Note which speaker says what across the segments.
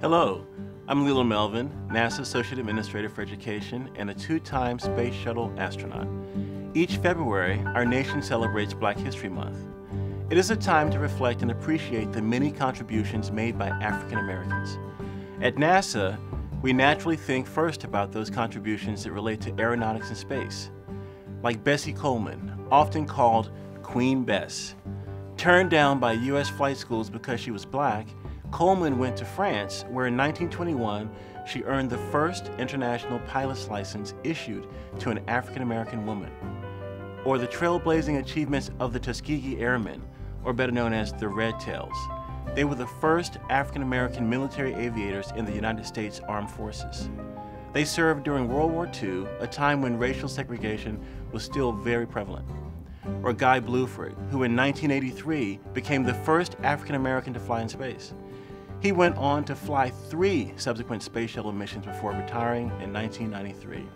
Speaker 1: Hello, I'm Leland Melvin, NASA Associate Administrator for Education and a two-time Space Shuttle astronaut. Each February, our nation celebrates Black History Month. It is a time to reflect and appreciate the many contributions made by African Americans. At NASA, we naturally think first about those contributions that relate to aeronautics and space. Like Bessie Coleman, often called Queen Bess. Turned down by U.S. flight schools because she was black, Coleman went to France, where in 1921 she earned the first international pilot's license issued to an African American woman. Or the trailblazing achievements of the Tuskegee Airmen, or better known as the Red Tails. They were the first African American military aviators in the United States Armed Forces. They served during World War II, a time when racial segregation was still very prevalent. Or Guy Bluford, who in 1983 became the first African American to fly in space. He went on to fly three subsequent space shuttle missions before retiring in 1993.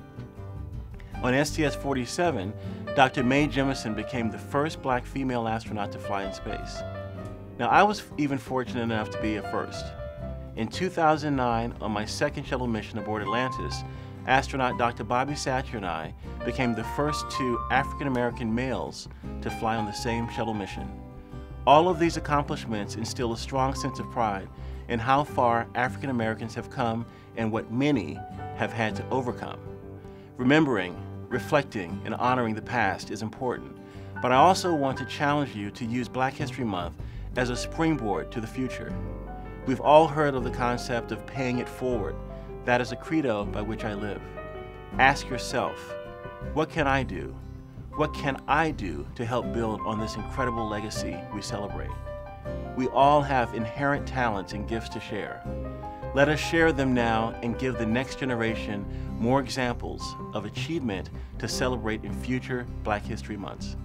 Speaker 1: On STS-47, Dr. Mae Jemison became the first black female astronaut to fly in space. Now, I was even fortunate enough to be a first. In 2009, on my second shuttle mission aboard Atlantis, astronaut Dr. Bobby Satcher and I became the first two African American males to fly on the same shuttle mission. All of these accomplishments instill a strong sense of pride in how far African Americans have come and what many have had to overcome. Remembering, reflecting, and honoring the past is important, but I also want to challenge you to use Black History Month as a springboard to the future. We've all heard of the concept of paying it forward. That is a credo by which I live. Ask yourself, what can I do? What can I do to help build on this incredible legacy we celebrate? We all have inherent talents and gifts to share. Let us share them now and give the next generation more examples of achievement to celebrate in future Black History Months.